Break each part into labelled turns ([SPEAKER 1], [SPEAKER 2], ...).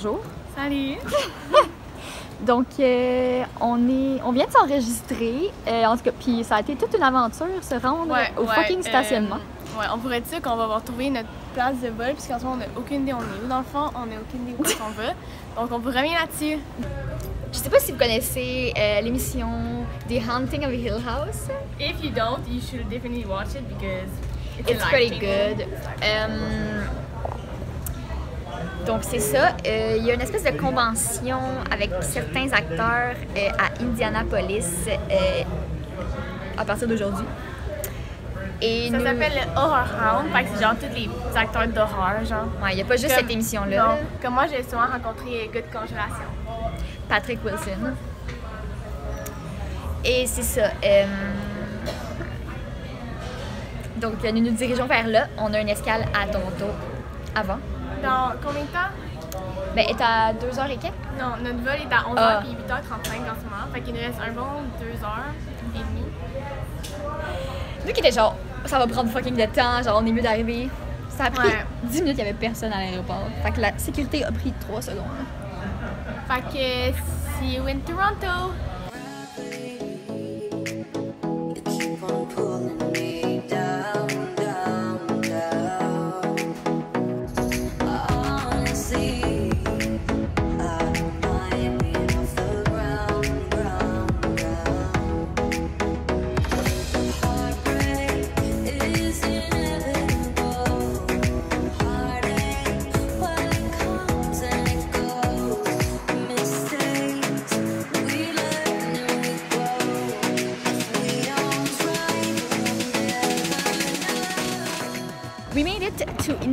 [SPEAKER 1] Bonjour.
[SPEAKER 2] Salut!
[SPEAKER 1] Donc, euh, on, est, on vient de s'enregistrer. Euh, en tout cas, puis ça a été toute une aventure se rendre au fucking stationnement.
[SPEAKER 2] euh, ouais, on pourrait dire qu'on va retrouver notre place de vol, puisqu'en ce moment, on n'a aucune idée où on est où dans le fond, on n'a aucune idée où qu'on va. Donc, on vous revient là-dessus.
[SPEAKER 1] Je sais pas si vous connaissez l'émission The Haunting of Hill House.
[SPEAKER 2] If you don't, you should definitely watch it because
[SPEAKER 1] It's pretty good. Euh, donc c'est ça. Euh, Il y a une espèce de convention avec certains acteurs euh, à Indianapolis euh, à partir d'aujourd'hui. Et
[SPEAKER 2] Ça
[SPEAKER 1] nous-
[SPEAKER 2] s'appelle le Horror Hound, fait que c'est genre tous les acteurs d'horreur, genre.
[SPEAKER 1] Ouais, il n'y a pas juste
[SPEAKER 2] Comme-
[SPEAKER 1] cette émission-là.
[SPEAKER 2] Non, comme moi, j'ai souvent rencontré un gars de congélation.
[SPEAKER 1] Patrick Wilson. Et c'est ça. Donc, nous nous dirigeons vers là. On a une escale à Toronto avant.
[SPEAKER 2] Dans combien de temps?
[SPEAKER 1] Ben, est à 2h et quelques.
[SPEAKER 2] Non, notre vol est à 11h
[SPEAKER 1] Ah.
[SPEAKER 2] puis 8h35 en ce moment. Fait qu'il nous reste un bon 2h et demie.
[SPEAKER 1] Nous qui était genre, ça va prendre fucking de temps, genre on est mieux d'arriver. Ça a pris
[SPEAKER 2] Ouais.
[SPEAKER 1] 10 minutes, il n'y avait personne à l'aéroport. Fait que la sécurité a pris 3 secondes.
[SPEAKER 2] Fait que see you in Toronto!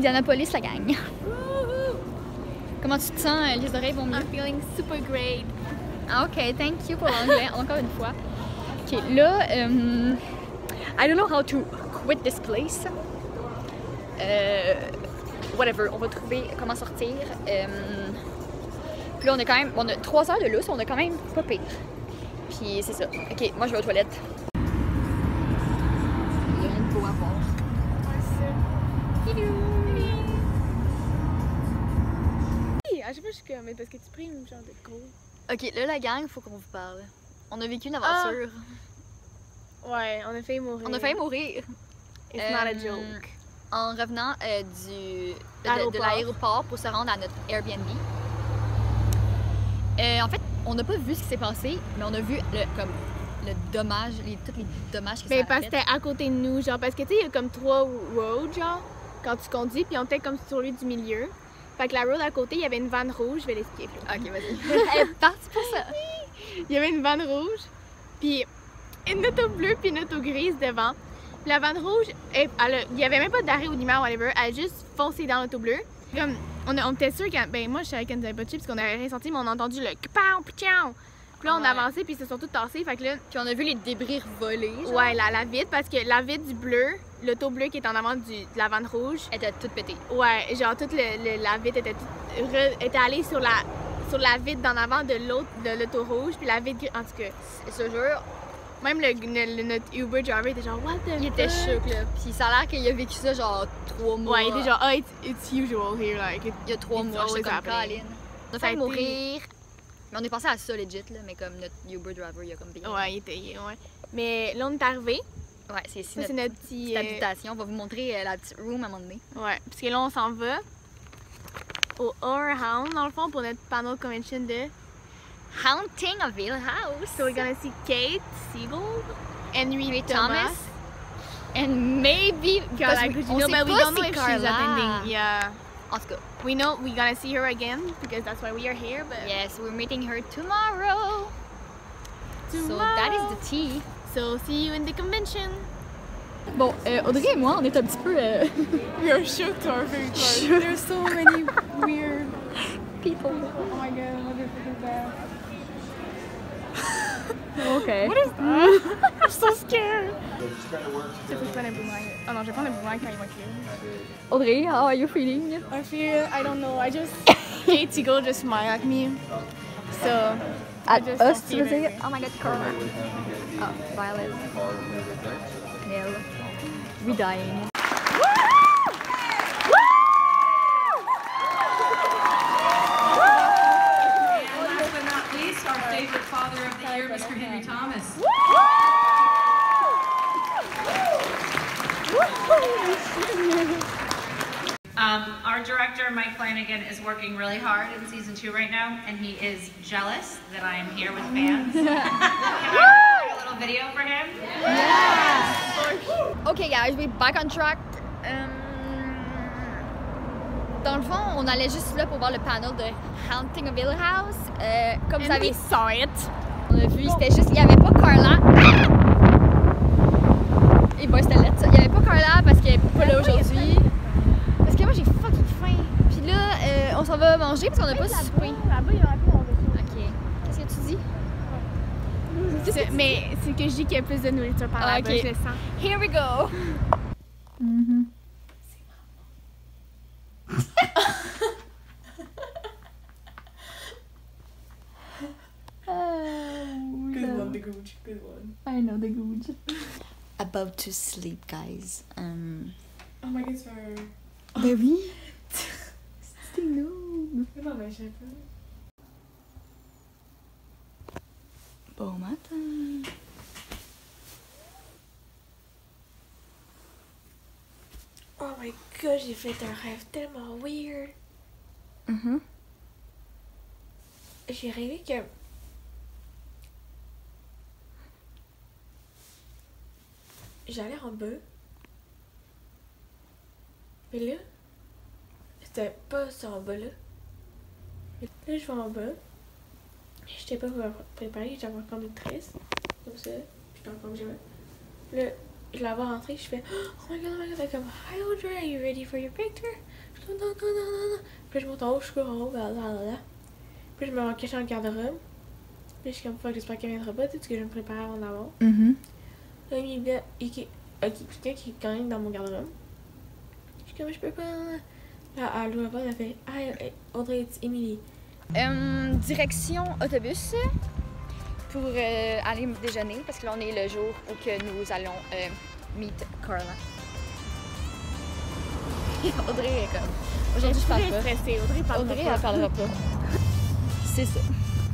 [SPEAKER 1] Indianapolis, la gang. Comment tu te sens? Les oreilles vont mieux?
[SPEAKER 2] I'm feeling super great.
[SPEAKER 1] Ah, ok, thank you pour l'anglais, encore une fois. Ok, là, euh, I don't know how to quit this place. Euh, whatever, on va trouver comment sortir. Euh, puis là, on a quand même, on a 3 heures de lousse, on a quand même pas pire. Puis c'est ça. Ok, moi je vais aux toilettes.
[SPEAKER 2] Je suis comme, mais parce que tu une genre de gros.
[SPEAKER 1] Ok, là, la gang, faut qu'on vous parle. On a vécu une
[SPEAKER 2] Ah.
[SPEAKER 1] aventure.
[SPEAKER 2] Ouais, on a failli mourir.
[SPEAKER 1] On a failli mourir.
[SPEAKER 2] It's not a
[SPEAKER 1] Euh,
[SPEAKER 2] joke.
[SPEAKER 1] en revenant euh, du, de- de,
[SPEAKER 2] Aéroport.
[SPEAKER 1] l'aéroport pour se rendre à notre Airbnb. Euh, en fait, on n'a pas vu ce qui s'est passé, mais on a vu le, comme, le dommage, les, tous les dommages
[SPEAKER 2] Ben,
[SPEAKER 1] ça a
[SPEAKER 2] parce que c'était à côté de nous, genre, parce que tu sais, il y a comme trois roads, genre, quand tu conduis, puis on était comme sur lui du milieu. Fait que la road à côté, il y avait une vanne rouge, je vais l'expliquer.
[SPEAKER 1] Ok, vas-y. Elle est partie pour ça.
[SPEAKER 2] Il y avait une vanne rouge, puis une auto bleue, puis une auto grise devant. Puis la vanne rouge, elle- il y avait même pas d'arrêt ou de lumière, whatever, elle a juste foncé dans l'auto bleue. Comme, on, était sûr que, ben moi, je savais qu'elle nous avait pas de chips, parce qu'on avait rien senti, mais on a entendu le pow, pichou. Puis là, on
[SPEAKER 1] Ouais.
[SPEAKER 2] a avancé, puis ils se sont tous tassés, fait que là,
[SPEAKER 1] Puis on a vu les débris voler.
[SPEAKER 2] Ouais, la, la vitre, parce que la vitre du bleu, l'auto bleu qui est en avant du, de la vanne rouge,
[SPEAKER 1] était toute pétée.
[SPEAKER 2] ouais, genre toute le, le- la vitre était, toute, re- était allée sur la, sur la vitre d'en avant de l'autre, de l'auto rouge, puis la vitre, en tout cas,
[SPEAKER 1] te jure,
[SPEAKER 2] même le, notre Uber driver était genre, what the
[SPEAKER 1] il était choc là. Puis ça a l'air qu'il a vécu ça genre trois mois.
[SPEAKER 2] Ouais, il était genre, oh, it's, it's usual here, like. it-
[SPEAKER 1] Il y a trois mois, je
[SPEAKER 2] always
[SPEAKER 1] comme a failli
[SPEAKER 2] été-
[SPEAKER 1] mourir. Mais on est passé à ça legit là, mais comme notre Uber driver, il a comme payé.
[SPEAKER 2] Ouais, il était, ouais. Mais là, on est arrivé.
[SPEAKER 1] Ouais, c'est ici
[SPEAKER 2] c'est notre petit.
[SPEAKER 1] petite
[SPEAKER 2] euh,
[SPEAKER 1] habitation. On va vous montrer euh, la petite room à un moment donné.
[SPEAKER 2] ouais, parce que là, on s'en va au Horror Hound, dans le fond, pour notre panel convention de.
[SPEAKER 1] Haunting of Hill House.
[SPEAKER 2] So we're gonna see Kate Siegel, Henry
[SPEAKER 1] Henry
[SPEAKER 2] Thomas.
[SPEAKER 1] Thomas. And maybe
[SPEAKER 2] Carla Gugino, but we don't know if she's
[SPEAKER 1] Carla-
[SPEAKER 2] attending. Yeah,
[SPEAKER 1] En tout cas,
[SPEAKER 2] we know we're gonna see her again because that's why we are here. But
[SPEAKER 1] yes, we're meeting her tomorrow. So that is the tea.
[SPEAKER 2] So see you in the convention.
[SPEAKER 1] Bon, euh, Audrey et moi, on est un petit peu euh,
[SPEAKER 2] We are shook to our very
[SPEAKER 1] Shook.
[SPEAKER 2] There's so many weird.
[SPEAKER 1] people.
[SPEAKER 2] Oh my god, what is that?
[SPEAKER 1] Okay.
[SPEAKER 2] What is that? I'm so scared. Je peux prendre un boomerang. Oh non, vais prendre un boomerang quand il va crier.
[SPEAKER 1] Audrey, how are you feeling?
[SPEAKER 2] I feel I don't know. I just Kate Siegel just smiled at me. So
[SPEAKER 1] At
[SPEAKER 2] just
[SPEAKER 1] us,
[SPEAKER 2] don't
[SPEAKER 1] tu veux
[SPEAKER 2] feel
[SPEAKER 1] dire?
[SPEAKER 2] very-
[SPEAKER 1] Oh my god, Carla. Oh, Violet. Nell. We dying.
[SPEAKER 3] Actor Mike Flanagan is working really hard in season two right now, and he is jealous that I am here with fans. Can I play a little video for him?
[SPEAKER 1] Ok, guys, we're back on track. Euh, Dans le fond, on allait juste là pour voir le panel de Haunting of Hill House. Euh, comme vous
[SPEAKER 2] And
[SPEAKER 1] avez
[SPEAKER 2] we saw it.
[SPEAKER 1] on a vu, c'était juste, il n'y avait pas Carla. Ah! Et bon, c'était on s'en va manger parce qu'on n'a pas soupé.
[SPEAKER 2] Là-bas, il y aura plus dans
[SPEAKER 1] Ok. Qu'est-ce que tu dis?
[SPEAKER 2] Mais c'est que je dis qu'il y a plus de nourriture par là-bas,
[SPEAKER 1] ok.
[SPEAKER 2] je le sens.
[SPEAKER 1] Here we go!
[SPEAKER 4] Good one, the gooch. Good one.
[SPEAKER 1] I know the good.
[SPEAKER 5] About to sleep, guys. Um,
[SPEAKER 4] Oh my god, c'est un.
[SPEAKER 1] Ben
[SPEAKER 4] sais pas.
[SPEAKER 5] bon matin.
[SPEAKER 4] Oh my god, j'ai fait un rêve tellement weird.
[SPEAKER 5] Mhm.
[SPEAKER 4] J'ai rêvé que. J'allais en bas. Mais là, c'était pas ça en bas là. Là, je vais en bas. J'étais pas préparée, j'étais encore prendre une tresse. Comme ça. Puis j'étais encore jamais. Là, je la vois rentrer, je fais Oh my god, oh my god. Comme Hi Audrey, are you ready for your picture? Je suis comme Non, non, non, non, non. Puis je monte en haut, je cours en haut, là, là, là, là. Puis je me cache dans le garde-robe. Puis je suis comme, fuck, j'espère qu'elle viendra pas, tu sais, que je me prépare en avant.
[SPEAKER 5] Mhm.
[SPEAKER 4] Là, il y a quelqu'un qui est quand même dans mon garde-robe. Je suis comme, je peux pas. Là, elle la porte, elle fait, Hi, Audrey, it's Emily.
[SPEAKER 1] Euh, direction autobus pour euh, aller déjeuner parce que là on est le jour où que nous allons euh, meet Carla. Audrey est comme. Aujourd'hui je parle pas.
[SPEAKER 2] stressée. Audrey parle
[SPEAKER 1] Audrey
[SPEAKER 2] pas.
[SPEAKER 1] elle parlera pas. C'est ça.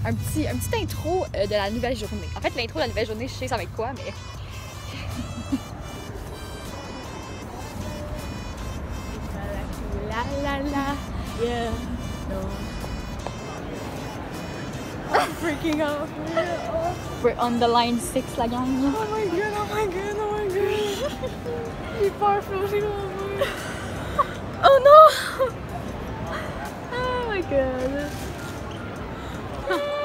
[SPEAKER 1] Un petit, un petit intro euh, de la nouvelle journée. En fait l'intro de la nouvelle journée je sais ça va être quoi mais.
[SPEAKER 2] La la la. Yeah. I'm freaking out.
[SPEAKER 1] We're on the line 6 la gang.
[SPEAKER 2] Oh my god, oh my god, oh my god. J'ai peur, Flo, j'ai peur. Oh non! Oh my god.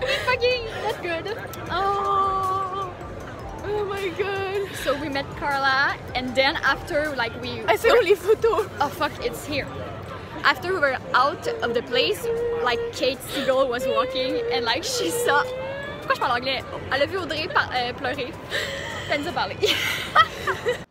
[SPEAKER 1] We fucking that's good.
[SPEAKER 2] Oh! Oh my god.
[SPEAKER 1] So we met Carla and then after like we
[SPEAKER 2] Ah, c'est où les photos?
[SPEAKER 1] Oh fuck, it's here. After we were out of the place, like Kate Siegel was walking and like she saw. Pourquoi je parle anglais? Elle a vu Audrey par- euh, pleurer. Puis Elle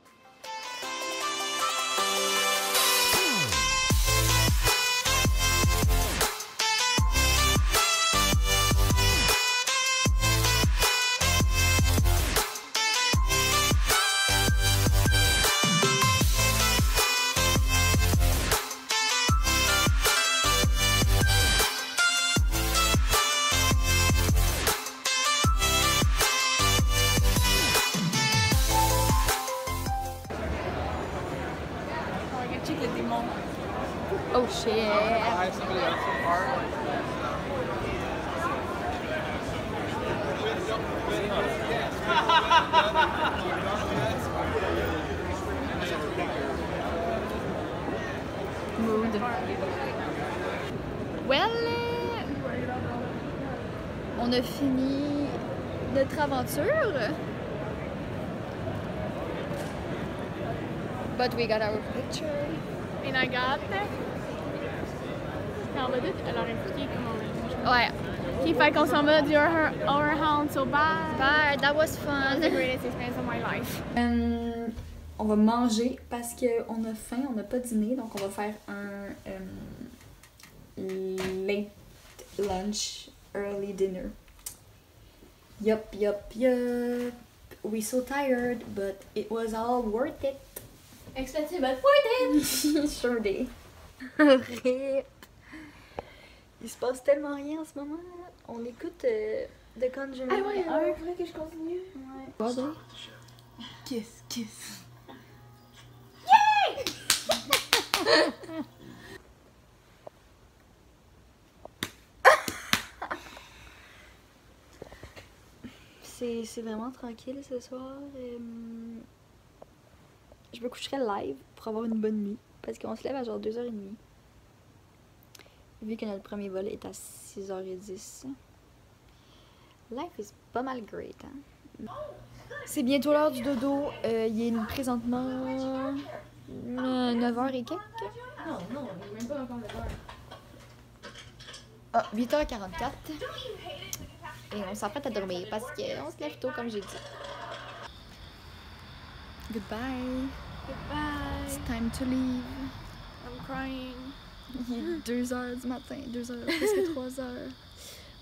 [SPEAKER 1] Mood. Well, euh, on a fini notre aventure. But we got our picture.
[SPEAKER 2] And I got there. On va aurait expliqué comment on
[SPEAKER 1] Ouais.
[SPEAKER 2] Ok, fait qu'on s'en va du Our Our Hound, so bye.
[SPEAKER 1] Bye, that was
[SPEAKER 2] That
[SPEAKER 1] fun.
[SPEAKER 2] was the greatest experience of my life.
[SPEAKER 5] Euh, on va manger parce qu'on a faim, on n'a pas dîné, donc on va faire un euh, late lunch, early dinner. Yup, yup, yup. We so tired, but it was all worth it.
[SPEAKER 2] Expensive, but worth it.
[SPEAKER 5] sure day. Il se passe tellement rien en ce moment. On écoute euh, The Conjuring.
[SPEAKER 4] Ah ouais, ah il faudrait que je continue.
[SPEAKER 5] Ouais.
[SPEAKER 2] Kiss, kiss.
[SPEAKER 1] Yeah! c'est vraiment tranquille ce soir. Euh, je me coucherai live pour avoir une bonne nuit. Parce qu'on se lève à genre 2h30. Vu que notre premier vol est à 6h10. Life is pas mal great, hein? C'est bientôt l'heure du dodo. Euh, il est présentement euh, 9h et quelques.
[SPEAKER 3] Non, non, il est même pas encore de l'heure.
[SPEAKER 1] Ah, 8h44. Et on s'apprête à dormir parce qu'on se lève tôt, comme j'ai dit. Goodbye.
[SPEAKER 2] Bye.
[SPEAKER 1] It's time to leave.
[SPEAKER 2] I'm crying.
[SPEAKER 1] Il est 2h du matin, 2h, presque 3h.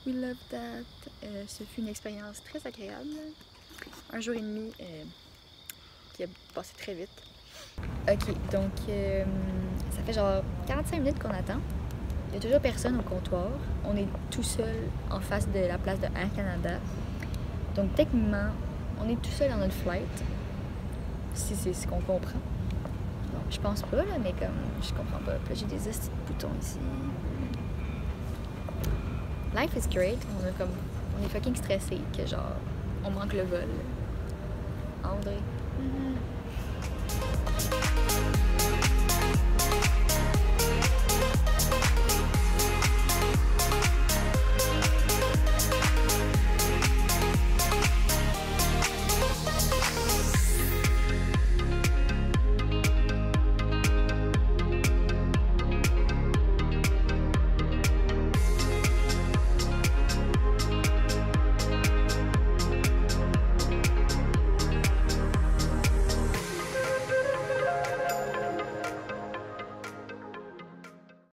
[SPEAKER 1] We love that. Euh, ce fut une expérience très agréable. Un jour et demi euh, qui a passé très vite. Ok, donc euh, ça fait genre 45 minutes qu'on attend. Il n'y a toujours personne au comptoir. On est tout seul en face de la place de Air Canada. Donc techniquement, on est tout seul dans notre flight. Si c'est ce qu'on comprend. Je pense pas, là, mais comme je comprends pas. J'ai des petits boutons ici. Life is great. On, a comme, on est fucking stressé que genre, on manque le vol. André.
[SPEAKER 2] Mhm.